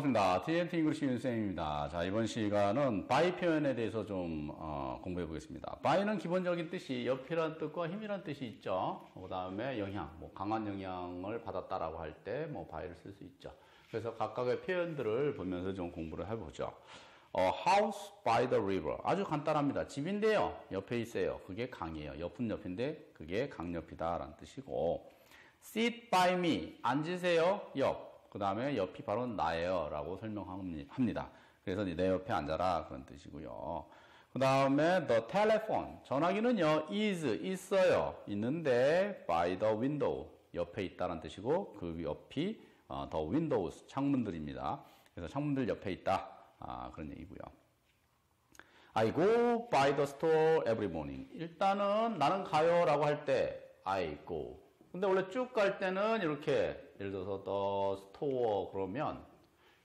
반갑습니다. TNT 잉글리시 윤쌤입니다. 자, 이번 시간은 by 표현에 대해서 좀 어, 공부해 보겠습니다. by는 기본적인 뜻이 옆이란 뜻과 힘이란 뜻이 있죠. 그 다음에 영향, 뭐 강한 영향을 받았다라고 할 때뭐 by를 쓸 수 있죠. 그래서 각각의 표현들을 보면서 좀 공부를 해보죠. 어, house by the river. 아주 간단합니다. 집인데요. 옆에 있어요. 그게 강이에요. 옆은 옆인데 그게 강옆이다라는 뜻이고 sit by me. 앉으세요. 옆. 그 다음에 옆이 바로 나예요. 라고 설명합니다. 그래서 내 옆에 앉아라. 그런 뜻이고요. 그 다음에 the telephone. 전화기는요, is, 있어요. 있는데 by the window. 옆에 있다는 뜻이고, 그 옆이 어, the windows. 창문들입니다. 그래서 창문들 옆에 있다. 아, 그런 얘기고요. I go by the store every morning. 일단은 나는 가요 라고 할 때 I go. 근데 원래 쭉 갈 때는 이렇게 예를 들어서 the store 그러면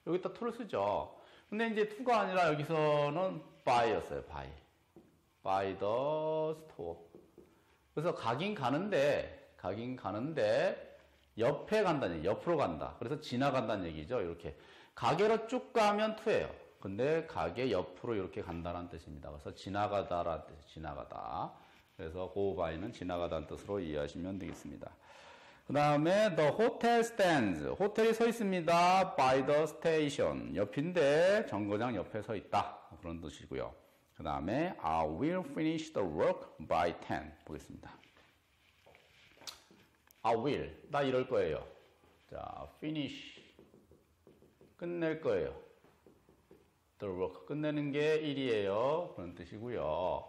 여기다 to를 쓰죠. 근데 이제 to가 아니라 여기서는 by였어요. by. by the store. 그래서 가긴 가는데 가긴 가는데 옆에 간다는 얘기, 옆으로 간다. 그래서 지나간다는 얘기죠. 이렇게 가게로 쭉 가면 to예요. 근데 가게 옆으로 이렇게 간다는 뜻입니다. 그래서 지나가다라는 뜻, 지나가다. 그래서 by는 지나가다는 뜻으로 이해하시면 되겠습니다. 그 다음에 the hotel stands. 호텔이 서 있습니다. by the station. 옆인데 정거장 옆에 서 있다. 그런 뜻이고요. 그 다음에 I will finish the work by 10. 보겠습니다. I will. 나 이럴 거예요. 자, finish. 끝낼 거예요. the work. 끝내는 게 1이에요. 그런 뜻이고요.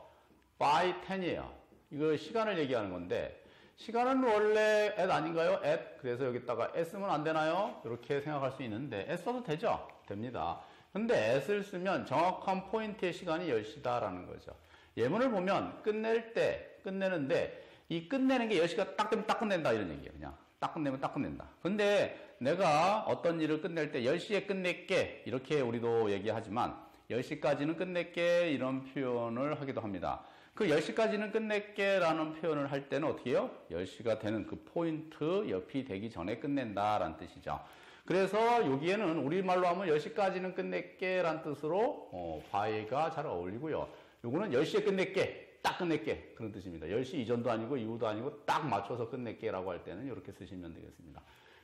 by 10이에요. 이거 시간을 얘기하는 건데 시간은 원래 at 아닌가요? at. 그래서 여기다가 s 쓰면 안 되나요? 이렇게 생각할 수 있는데 s 써도 되죠? 됩니다. 근데 at을 쓰면 정확한 포인트의 시간이 10시다라는 거죠. 예문을 보면 끝낼 때, 끝내는데 이 끝내는 게 10시가 딱 되면 딱 끝낸다 이런 얘기예요. 그냥 딱 끝내면 딱 끝낸다. 근데 내가 어떤 일을 끝낼 때 10시에 끝낼게 이렇게 우리도 얘기하지만 10시까지는 끝낼게 이런 표현을 하기도 합니다. 그 10시까지는 끝낼게 라는 표현을 할 때는 어떻게 해요? 10시가 되는 그 포인트 옆이 되기 전에 끝낸다 라는 뜻이죠. 그래서 여기에는 우리말로 하면 10시까지는 끝낼게 라는 뜻으로 어, by가 잘 어울리고요. 요거는 10시에 끝낼게 딱 끝낼게 그런 뜻입니다. 10시 이전도 아니고 이후도 아니고 딱 맞춰서 끝낼게 라고 할 때는 이렇게 쓰시면 되겠습니다.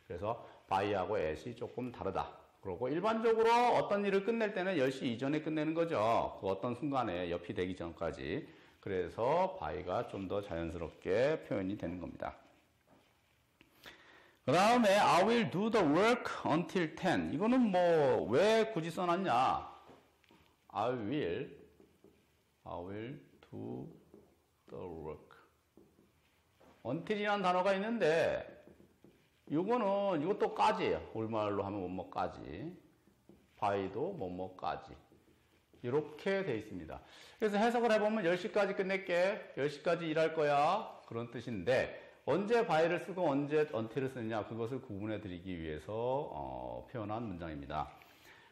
그래서 by하고 at이 조금 다르다. 그리고 일반적으로 어떤 일을 끝낼 때는 10시 이전에 끝내는 거죠. 그 어떤 순간에 옆이 되기 전까지. 그래서 by가 좀 더 자연스럽게 표현이 되는 겁니다. 그 다음에 I will do the work until 10. 이거는 뭐 왜 굳이 써놨냐? I will I will do the work. until이라는 단어가 있는데 이거는 이것도 까지예요. 우리말로 하면 뭐뭐까지. by도 뭐뭐까지. 이렇게 돼 있습니다. 그래서 해석을 해보면 10시까지 끝낼게. 10시까지 일할 거야. 그런 뜻인데 언제 by를 쓰고 언제 until을 쓰느냐 그것을 구분해 드리기 위해서 어, 표현한 문장입니다.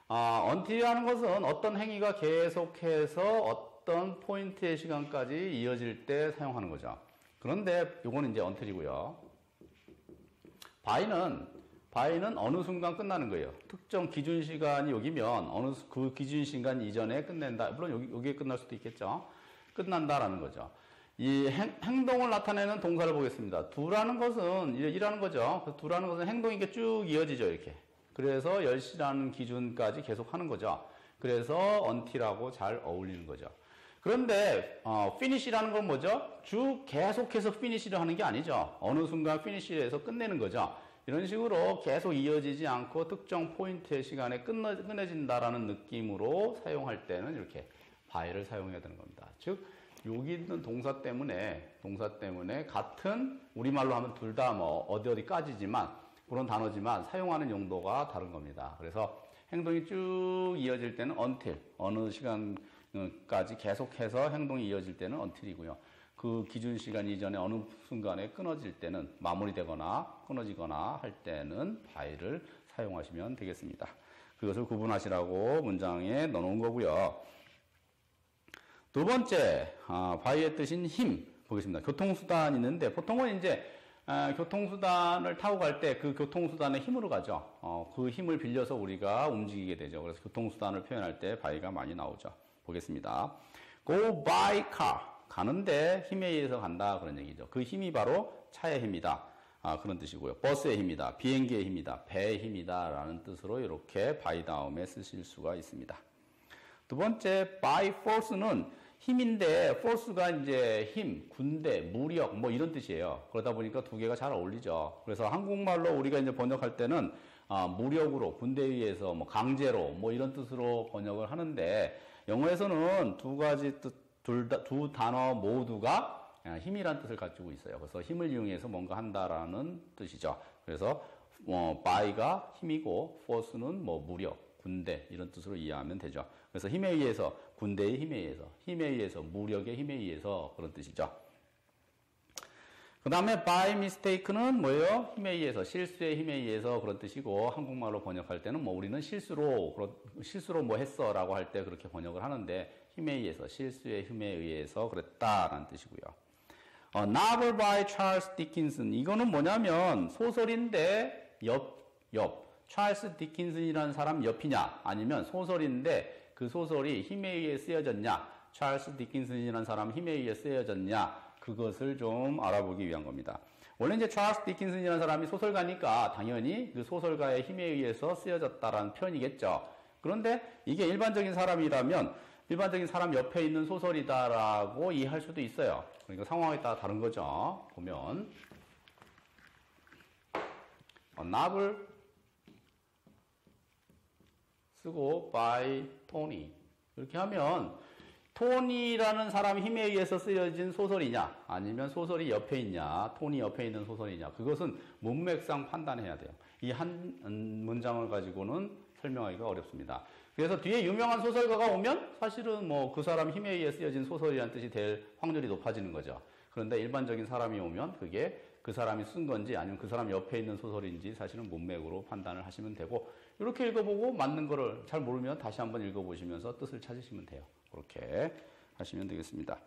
아, until이라는 것은 어떤 행위가 계속해서 어떤 포인트의 시간까지 이어질 때 사용하는 거죠. 그런데 이거는 이제 until이고요. by는 바이는 어느 순간 끝나는 거예요. 특정 기준 시간이 여기면 어느 그 기준 시간 이전에 끝낸다. 물론 여기 여기에 끝날 수도 있겠죠. 끝난다라는 거죠. 이 행, 동을 나타내는 동사를 보겠습니다. 두라는 것은 일하는 거죠. 그 두라는 것은 행동이 쭉 이어지죠, 이렇게. 그래서 10시라는 기준까지 계속 하는 거죠. 그래서 until하고 잘 어울리는 거죠. 그런데 어, finish라는 건 뭐죠? 쭉 계속해서 finish를 하는 게 아니죠. 어느 순간 finish를 해서 끝내는 거죠. 이런 식으로 계속 이어지지 않고 특정 포인트의 시간에 끝내, 끝내진다라는 느낌으로 사용할 때는 이렇게 by를 사용해야 되는 겁니다. 즉 여기 있는 동사 때문에 동사 때문에 같은 우리말로 하면 둘 다 뭐 어디 어디까지지만 그런 단어지만 사용하는 용도가 다른 겁니다. 그래서 행동이 쭉 이어질 때는 until 어느 시간까지 계속해서 행동이 이어질 때는 until이고요. 그 기준 시간 이전에 어느 순간에 끊어질 때는 마무리되거나 끊어지거나 할 때는 by를 사용하시면 되겠습니다. 그것을 구분하시라고 문장에 넣어놓은 거고요. 두 번째 아, by의 뜻인 힘 보겠습니다. 교통수단 있는데 보통은 이제 아, 교통수단을 타고 갈 때 그 교통수단의 힘으로 가죠. 어, 그 힘을 빌려서 우리가 움직이게 되죠. 그래서 교통수단을 표현할 때 by가 많이 나오죠. 보겠습니다. go by car. 가는데 힘에 의해서 간다. 그런 얘기죠. 그 힘이 바로 차의 힘이다. 아, 그런 뜻이고요. 버스의 힘이다. 비행기의 힘이다. 배의 힘이다. 라는 뜻으로 이렇게 by 다음에 쓰실 수가 있습니다. 두 번째, by force는 힘인데, force가 이제 힘, 군대, 무력, 뭐 이런 뜻이에요. 그러다 보니까 두 개가 잘 어울리죠. 그래서 한국말로 우리가 이제 번역할 때는 아, 무력으로, 군대에 의해서, 뭐 강제로, 뭐 이런 뜻으로 번역을 하는데, 영어에서는 두 가지 뜻, 둘 다, 두 단어 모두가 힘이란 뜻을 가지고 있어요. 그래서 힘을 이용해서 뭔가 한다라는 뜻이죠. 그래서 어, by가 힘이고 force는 뭐 무력, 군대 이런 뜻으로 이해하면 되죠. 그래서 힘에 의해서 군대의 힘에 의해서 힘에 의해서 무력의 힘에 의해서 그런 뜻이죠. 그 다음에 by mistake는 뭐예요? 힘에 의해서 실수의 힘에 의해서 그런 뜻이고 한국말로 번역할 때는 뭐 우리는 실수로 실수로 뭐 했어라고 할 때 그렇게 번역을 하는데 힘에 의해서 실수의 힘에 의해서 그랬다라는 뜻이고요. 어, Novel by Charles Dickinson 이거는 뭐냐면 소설인데 옆 옆. 찰스 디킨슨이라는 사람 옆이냐 아니면 소설인데 그 소설이 힘에 의해 쓰여졌냐 찰스 디킨슨이라는 사람 힘에 의해 쓰여졌냐 그것을 좀 알아보기 위한 겁니다. 원래 이제 찰스 디킨슨이라는 사람이 소설가니까 당연히 그 소설가의 힘에 의해서 쓰여졌다라는 표현이겠죠. 그런데 이게 일반적인 사람이라면 일반적인 사람 옆에 있는 소설이다라고 이해할 수도 있어요. 그러니까 상황에 따라 다른 거죠. 보면 어, 납을 쓰고 by 토니 이렇게 하면 토니라는 사람 힘에 의해서 쓰여진 소설이냐 아니면 소설이 옆에 있냐 토니 옆에 있는 소설이냐 그것은 문맥상 판단해야 돼요. 이 한 문장을 가지고는 설명하기가 어렵습니다. 그래서 뒤에 유명한 소설가가 오면 사실은 뭐 그 사람 힘에 의해 쓰여진 소설이라는 뜻이 될 확률이 높아지는 거죠. 그런데 일반적인 사람이 오면 그게 그 사람이 쓴 건지 아니면 그 사람 옆에 있는 소설인지 사실은 문맥으로 판단을 하시면 되고 이렇게 읽어보고 맞는 거를 잘 모르면 다시 한번 읽어보시면서 뜻을 찾으시면 돼요. 그렇게 하시면 되겠습니다.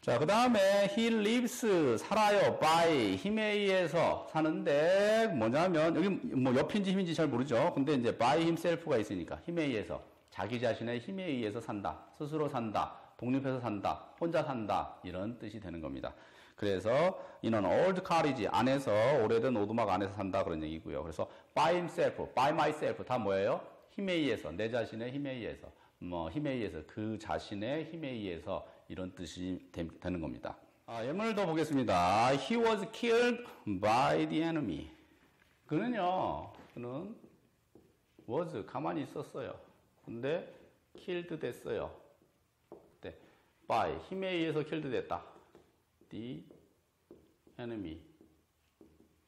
자, 그 다음에 he lives 살아요 by 힘에 의해서 사는데 뭐냐면 여기 뭐 옆인지 힘인지 잘 모르죠. 근데 이제 by himself가 있으니까 힘에 의해서 자기 자신의 힘에 의해서 산다. 스스로 산다. 독립해서 산다. 혼자 산다. 이런 뜻이 되는 겁니다. 그래서 이는 old cottage 안에서 오래된 오두막 안에서 산다 그런 얘기고요. 그래서 by himself, by myself 다 뭐예요? 힘에 의해서 내 자신의 힘에 의해서 뭐 힘에 의해서 그 자신의 힘에 의해서 이런 뜻이 되, 는 겁니다. 아, 예문을 더 보겠습니다. He was killed by the enemy. 그는요, 그는 was 가만히 있었어요. 근데 killed 됐어요. 네, by 힘에 의해서 killed 됐다. the enemy.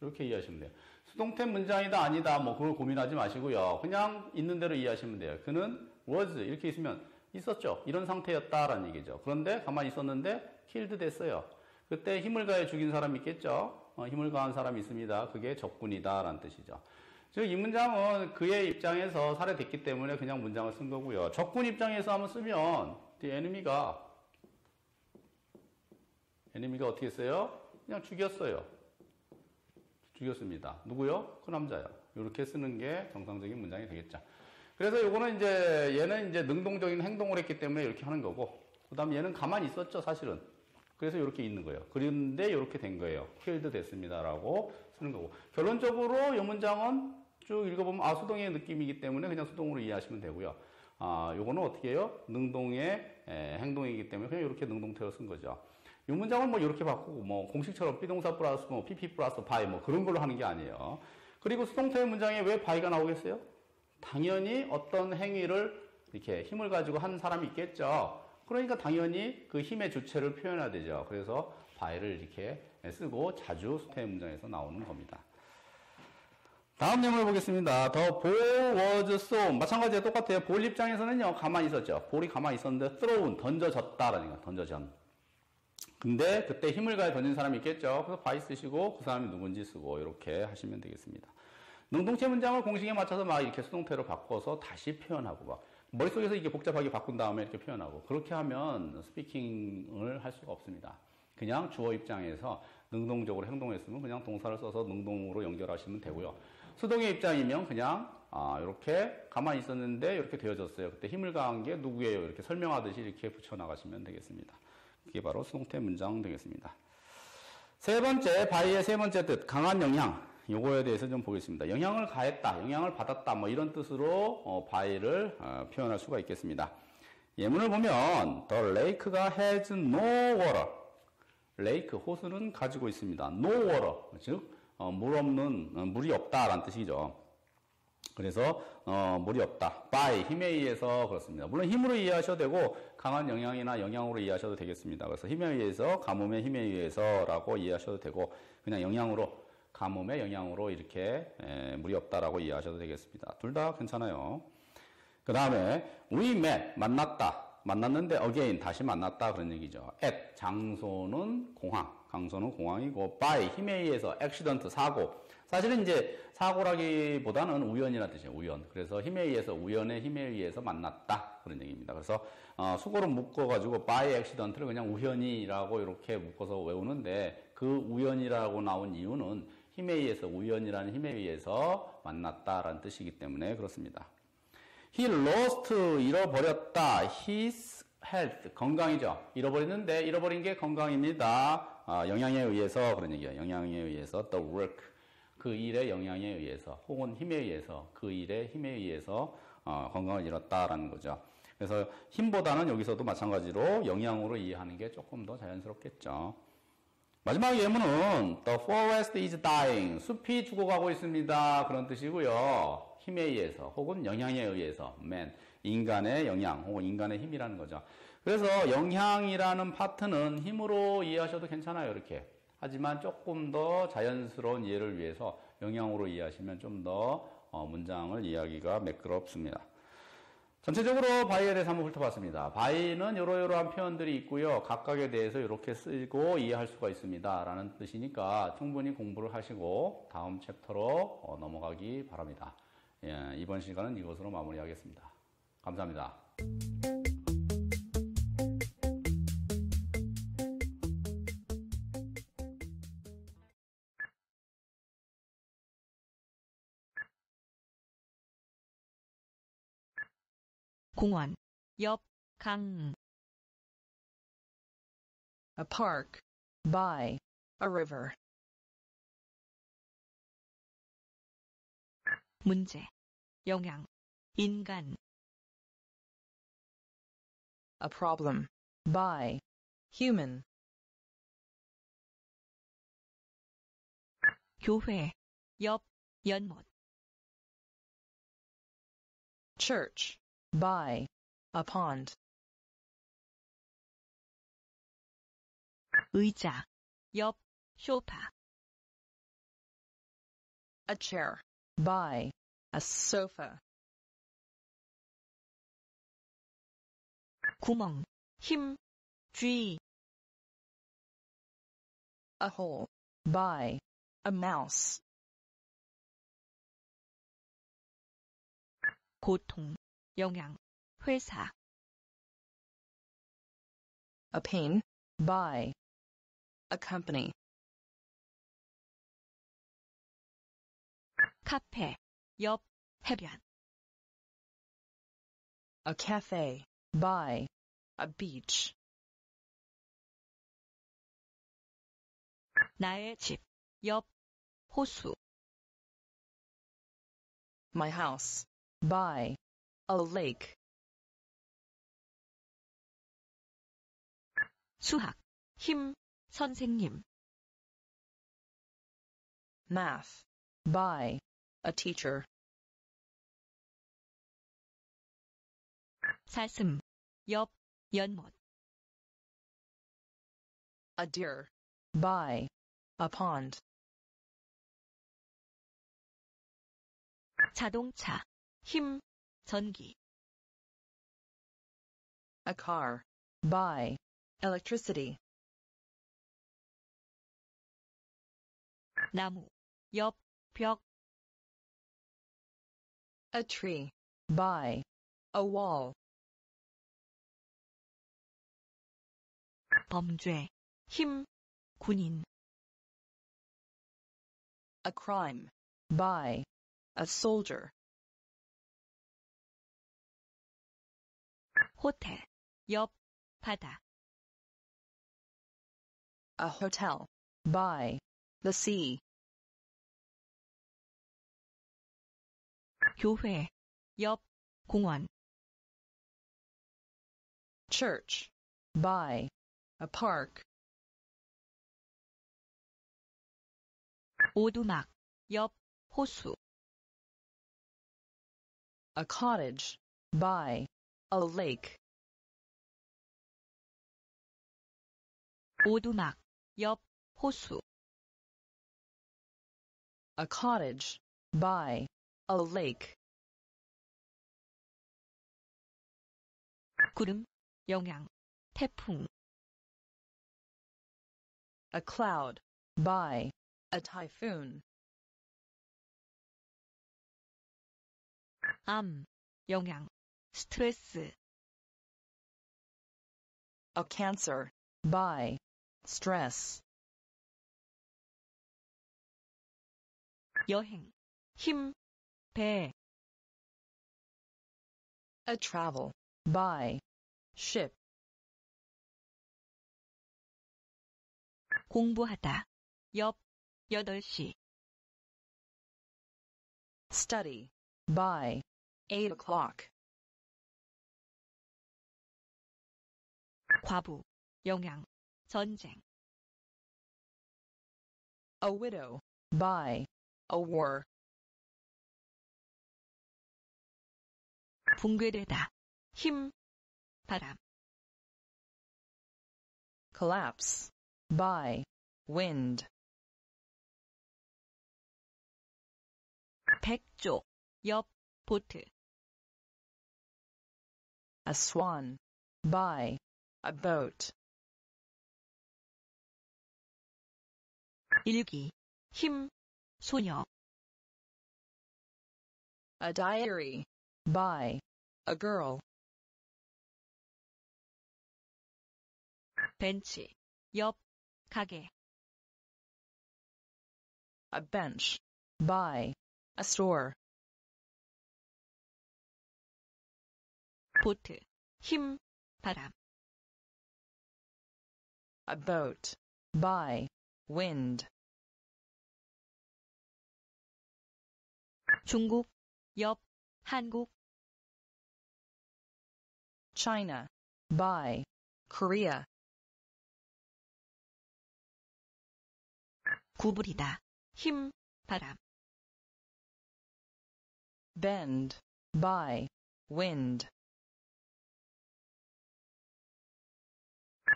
이렇게 이해하시면 돼요. 수동태 문장이다 아니다 뭐 그걸 고민하지 마시고요. 그냥 있는 대로 이해하시면 돼요. 그는 was 이렇게 있으면 있었죠. 이런 상태였다라는 얘기죠. 그런데 가만히 있었는데 killed 됐어요. 그때 힘을 가해 죽인 사람이 있겠죠. 어, 힘을 가한 사람이 있습니다. 그게 적군이다라는 뜻이죠. 즉 이 문장은 그의 입장에서 살해됐기 때문에 그냥 문장을 쓴 거고요. 적군 입장에서 한번 쓰면 enemy가 에니미가 어떻게 했어요? 그냥 죽였어요. 죽였습니다. 누구요? 그 남자요. 이렇게 쓰는 게 정상적인 문장이 되겠죠. 그래서 요거는 이제 얘는 이제 능동적인 행동을 했기 때문에 이렇게 하는 거고, 그 다음 얘는 가만히 있었죠, 사실은. 그래서 이렇게 있는 거예요. 그런데 이렇게 된 거예요. 킬드 됐습니다라고 쓰는 거고. 결론적으로 이 문장은 쭉 읽어보면 아, 수동의 느낌이기 때문에 그냥 수동으로 이해하시면 되고요. 아, 요거는 어떻게 해요? 능동의 에, 행동이기 때문에 그냥 이렇게 능동태로 쓴 거죠. 이 문장을 뭐 이렇게 바꾸고 뭐 공식처럼 비동사 플러스 뭐 pp 플러스 바이 뭐 그런 걸로 하는 게 아니에요. 그리고 수동태 문장에 왜 바이가 나오겠어요? 당연히 어떤 행위를 이렇게 힘을 가지고 한 사람이 있겠죠. 그러니까 당연히 그 힘의 주체를 표현해야 되죠. 그래서 바이를 이렇게 쓰고 자주 수태 문장에서 나오는 겁니다. 다음 예문을 보겠습니다. 더볼 was so 마찬가지로 똑같아요. 볼 입장에서는요 가만히 있었죠. 볼이 가만히 있었는데 thrown 던져졌다라니까 던져전. 근데 그때 힘을 가해 던진 사람이 있겠죠. 그래서 바이 쓰시고 그 사람이 누군지 쓰고 이렇게 하시면 되겠습니다. 능동체 문장을 공식에 맞춰서 막 이렇게 수동태로 바꿔서 다시 표현하고 막 머릿속에서 이게 복잡하게 바꾼 다음에 이렇게 표현하고 그렇게 하면 스피킹을 할 수가 없습니다. 그냥 주어 입장에서 능동적으로 행동했으면 그냥 동사를 써서 능동으로 연결하시면 되고요. 수동의 입장이면 그냥 아, 이렇게 가만히 있었는데 이렇게 되어졌어요. 그때 힘을 가한 게 누구예요? 이렇게 설명하듯이 이렇게 붙여 나가시면 되겠습니다. 그게 바로 수동태 문장 되겠습니다. 세 번째, 바이의 세 번째 뜻, 강한 영향. 요거에 대해서 좀 보겠습니다. 영향을 가했다, 영향을 받았다, 뭐 이런 뜻으로 어, 바이를 어, 표현할 수가 있겠습니다. 예문을 보면 the lake가 has no water. 레이크 호수는 가지고 있습니다. no water 즉 어, 물 없는 어, 물이 없다라는 뜻이죠. 그래서 어, 물이 없다. by 힘에 의해서 그렇습니다. 물론 힘으로 이해하셔도 되고 강한 영향이나 영향으로 이해하셔도 되겠습니다. 그래서 힘에 의해서 가뭄의 힘에 의해서라고 이해하셔도 되고 그냥 영향으로 가뭄의 영향으로 이렇게 에, 물이 없다라고 이해하셔도 되겠습니다. 둘 다 괜찮아요. 그 다음에 we met 만났다. 만났는데 again 다시 만났다 그런 얘기죠. at 장소는 공항, 장소는 공항이고 by 힘에 의해서 accident 사고. 사실은 이제 사고라기보다는 우연이라는 뜻이에요. 우연. 그래서 힘에 의해서 우연의 힘에 의해서 만났다 그런 얘기입니다. 그래서 어, 수고로 묶어가지고 by accident를 그냥 우연이라고 이렇게 묶어서 외우는데 그 우연이라고 나온 이유는 힘에 의해서 우연이라는 힘에 의해서 만났다라는 뜻이기 때문에 그렇습니다. He lost 잃어버렸다. His health 건강이죠. 잃어버렸는데 잃어버린 게 건강입니다. 아, 영향에 의해서 그런 얘기예요. 영향에 의해서 the work 그 일의 영향에 의해서 혹은 힘에 의해서 그 일의 힘에 의해서 어, 건강을 잃었다라는 거죠. 그래서 힘보다는 여기서도 마찬가지로 영향으로 이해하는 게 조금 더 자연스럽겠죠. 마지막 예문은 The forest is dying. 숲이 죽어가고 있습니다. 그런 뜻이고요. 힘에 의해서 혹은 영향에 의해서 man 인간의 영향 혹은 인간의 힘이라는 거죠. 그래서 영향이라는 파트는 힘으로 이해하셔도 괜찮아요. 이렇게. 하지만 조금 더 자연스러운 이해를 위해서 영향으로 이해하시면 좀더 어, 문장을 이해하기가 매끄럽습니다. 전체적으로 바이에 대해서 한번 훑어봤습니다. 바이는 여러여러한 표현들이 있고요. 각각에 대해서 이렇게 쓰고 이해할 수가 있습니다. 라는 뜻이니까 충분히 공부를 하시고 다음 챕터로 어, 넘어가기 바랍니다. 예, 이번 시간은 이것으로 마무리하겠습니다. 감사합니다. 공원, 옆, 강. a park, by, a river, 문제, 영향, 인간, a problem, by, human, 교회, 옆, 연못, church, by, a pond, 의자, 옆, 소파, a chair, by, a sofa, 구멍, 힘, 쥐, a hole, by, a mouse, 고통, 영향, 회사, a pain, by, a company, 카페, 옆, 해변, a cafe, by, a beach, 나의 집, 옆, 호수, my house, by, a lake, 수학, 힘, 선생님, math, by, a teacher, 사슴, 옆, 연못, a deer, by, a pond, 자동차, 힘, 전기, a car, by, electricity, 나무, 옆, 벽, a tree, by, a wall, 범죄, 힘, 군인, A crime. By. A soldier. 호텔, 옆, 바다. A hotel. By. The sea. 교회, 옆, 공원. Church. By. A park. 오두막, 옆, 호수. A cottage. By. A lake. 오두막, 옆, 호수. A cottage. By. A lake. 구름, 영향, 태풍. A cloud. By. A typhoon. 암, 영향, 스트레스. A cancer. By. Stress. 여행, 힘, 배. A travel. By. Ship. 공부하다, 옆, 8시. Study. By. 8 o'clock. 과부, 영향, 전쟁. A widow. By. A war. 붕괴되다, 힘, 바람. Collapse. By. Wind. 백조, 옆, 보트. A swan. By. A boat. 일기, 힘, 소녀. A diary. By. A girl. 벤치, 옆, 가게. A bench. By. A store. 보트, 힘, 바람. A boat. By. Wind. 중국, 옆, 한국. China. By. Korea. 구부리다, 힘, 바람. Bend. By. Wind.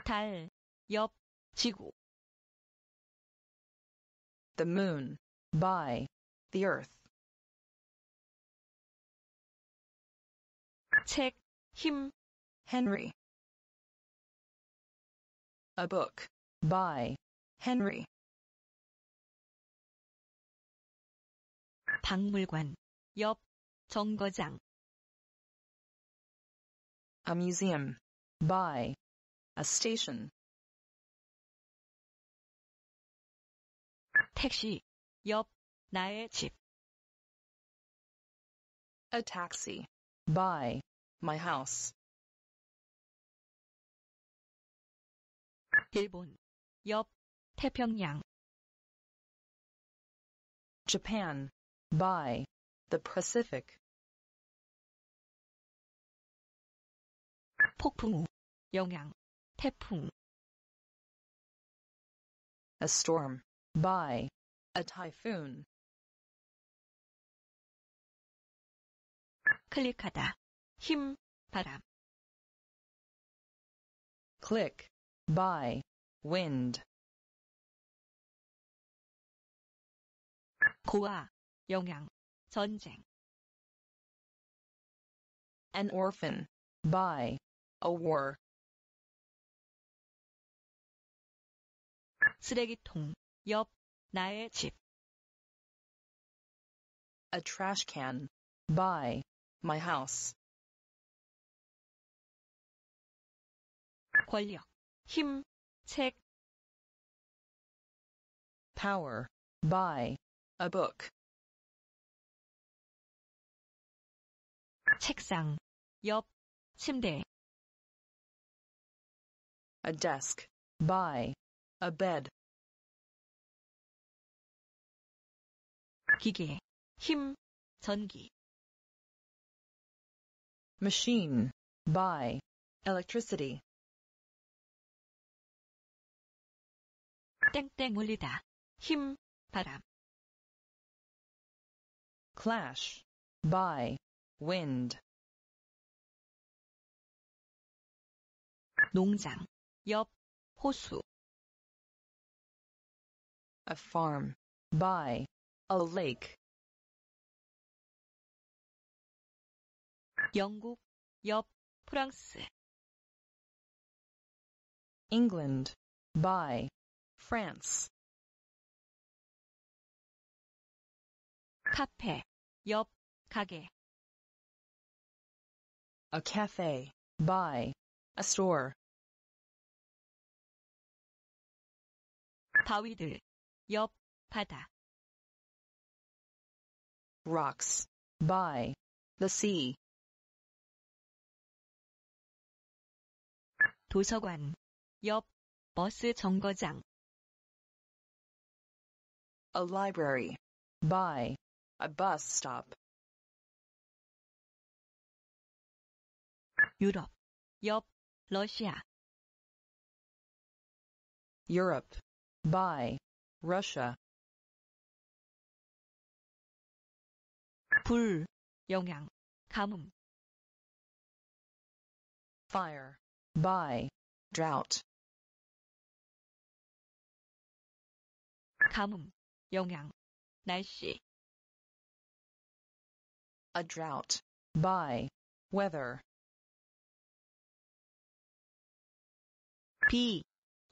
달, 옆, 지구. The moon. By. The earth. 책, 힘, Henry. A book. By. Henry. 박물관, 옆, 정거장. A museum. By. A station. 택시, 옆, 나의 집. A taxi. By. My house. 일본, 옆, 태평양. Japan. By. The Pacific. 폭풍 우, 영향, 태풍. A storm. By. A typhoon. 클릭하다, 힘, 바람. Click. By. Wind. 고아, 영향, 전쟁. An orphan. By. A war. 쓰레기통, 옆, 나의 집. A trash can. By. My house. 권력, 힘, 책, Power. By. A book. 책상, 옆, 침대, A desk. By. A bed. 기계, 힘, 전기, Machine. By. Electricity. 땡땡 울리다, 힘, 바람, Clash. By. Wind. 농장, 옆, 호수, A farm. By. A lake. 영국, 옆, 프랑스, England. By. France. 카페, 옆, 가게, A cafe. By. A store. 바위들, 옆, 바다, Rocks. By. The sea. 도서관, 옆, 버스 정거장, A library. By. A bus stop. 유럽, 옆, 러시아, Europe. By. Russia. 불, 영양, 가뭄, Fire. By. Drought. 가뭄, 영양, 날씨, A drought. By. Weather. 비,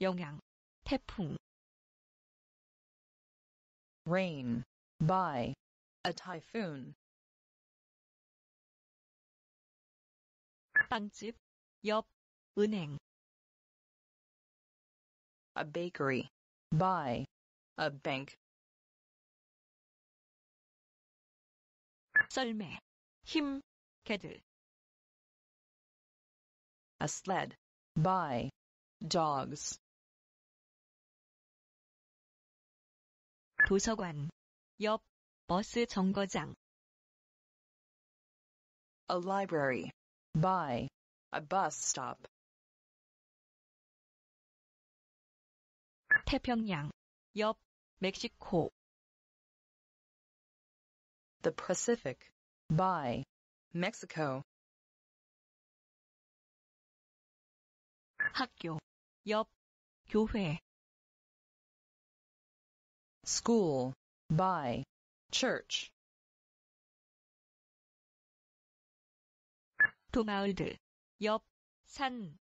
영양, 태풍, Rain. By. A typhoon. 빵집, 옆, 은행, A bakery. By. A bank. 썰매, 힘, 개들, A sled. By. Dogs. 도서관, 옆, 버스 정거장, A library. By. A bus stop. 태평양, 옆, 멕시코, The Pacific. By. Mexico. 학교, 옆, 교회, School. By. Church. 도마을들, 옆, 산,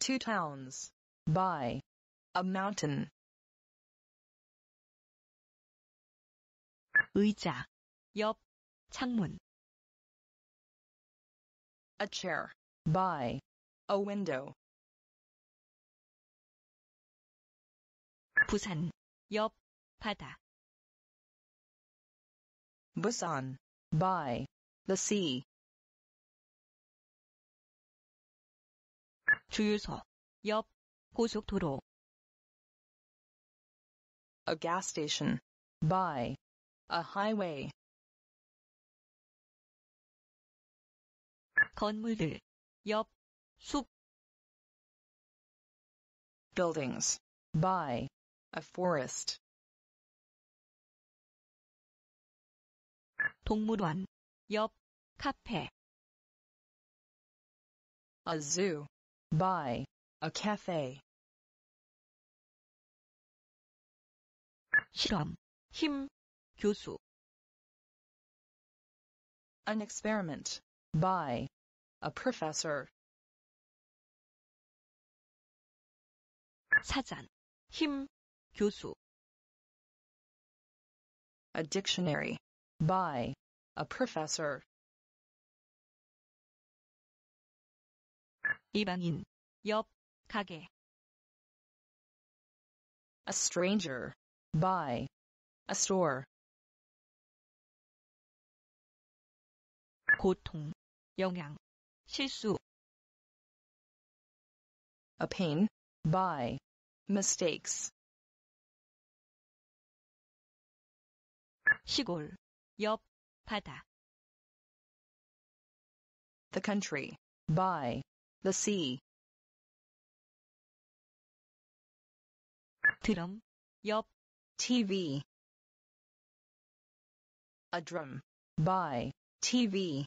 Two towns. By. A mountain. 의자, 옆, 창문, A chair. By. A window. 부산, 옆, 바다, Busan. By. The sea. 주유소, 옆, 고속도로, A gas station. By. A highway. 건물들, 옆, 숲, Buildings. By. A forest. 동물원, 옆, 카페, A zoo. By. A cafe. 실험, 힘, 교수, An experiment. By. A professor. 사전, 힘, 교수, A dictionary. By. A professor. 이방인, 옆, 가게, A stranger. by a store, 고통, 영향, 실수, a pain by mistakes, 시골, 옆, 바다, the country by the sea, 드럼, 옆, TV, a drum by TV,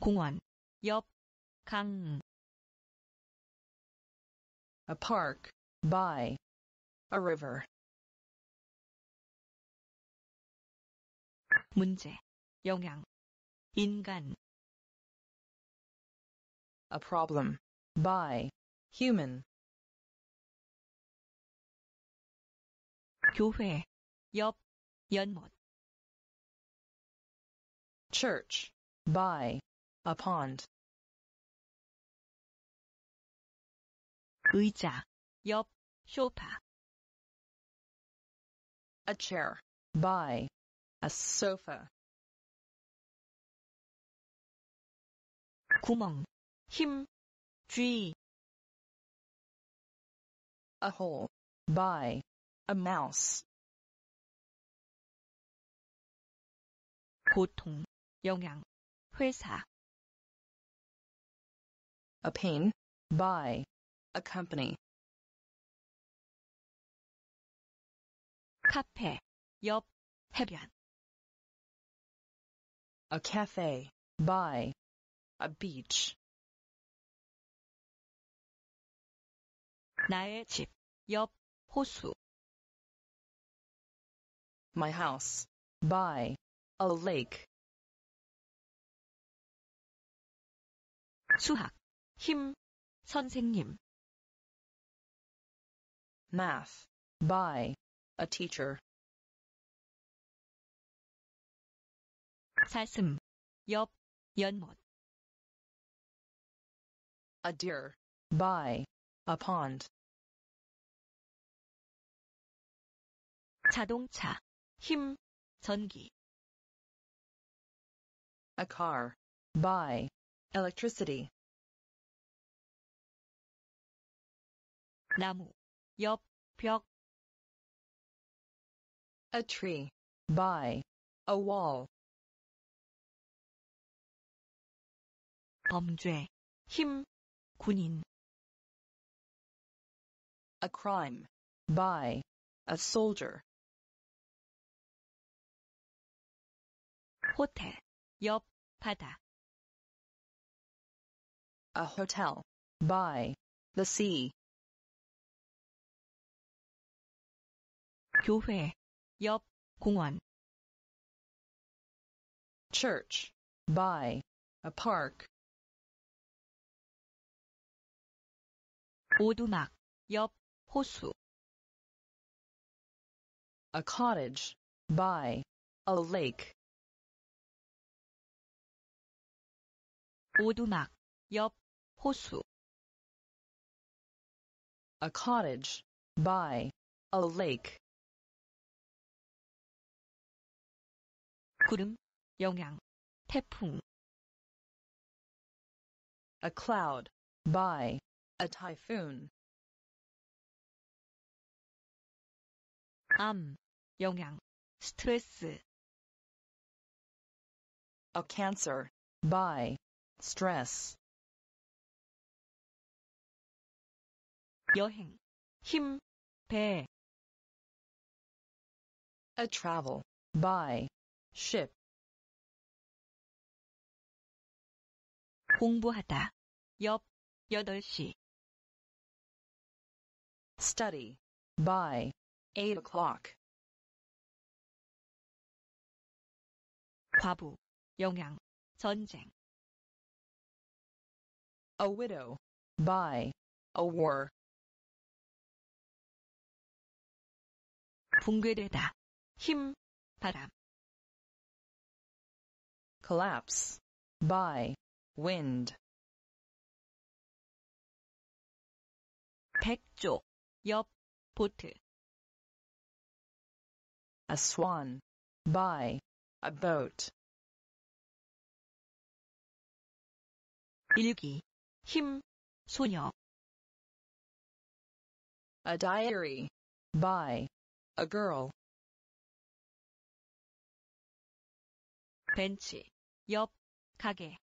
공원, 옆, 강, a park by a river, 문제, 영향, 인간, a problem by human, 교회, 옆, 연못, church by a pond, 의자, 옆, 소파, a chair by a sofa, 구멍, 힘, 쥐, a hole by a mouse, 고통, 영향, 회사, a pain by a company, 카페, 옆, 해변, a cafe by a beach, 나의 집, 옆, 호수, my house by a lake, 수학, 힘, 선생님, math by a teacher, 사슴, 옆, 연못, a deer by a pond, 자동차, 힘, 전기, a car by electricity, 나무, 옆, 벽, a tree by a wall, 범죄, 힘, 군인, a crime by a soldier, 호텔, 옆, 바다, a hotel by the sea, 교회, 옆, 공원, church by a park, 오두막, 옆, 호수, a cottage by a lake, 오두막, 옆, 호수, a cottage by a lake, 구름, 영향, 태풍, a cloud by a typhoon, 암, 영향, 스트레스, a cancer by stress, 여행, 힘, 배, a travel by ship, 공부하다, 옆, 8시, study by 8 o'clock, 과부, 영향, 전쟁, a widow by a war, 붕괴되다, 힘, 바람, collapse by wind, 백조, 옆, 보트. A swan. By. A boat. 일기, 힘, 소녀. A diary. By. A girl. 벤치, 옆, 가게.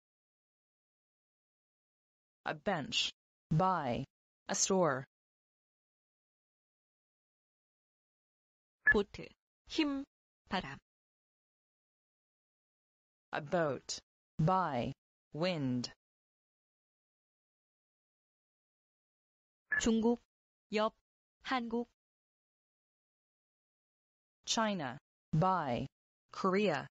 A bench. By. A store. 보트, 힘, 바람. A boat. By. Wind. 중국, 옆, 한국. China. By. Korea.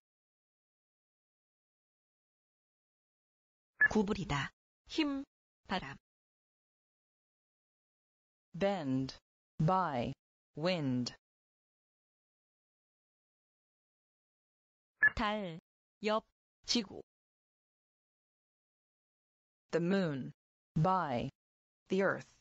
구부리다, 힘, 바람. Bend. By. Wind. 달, 옆, 지구. The moon. By. The earth.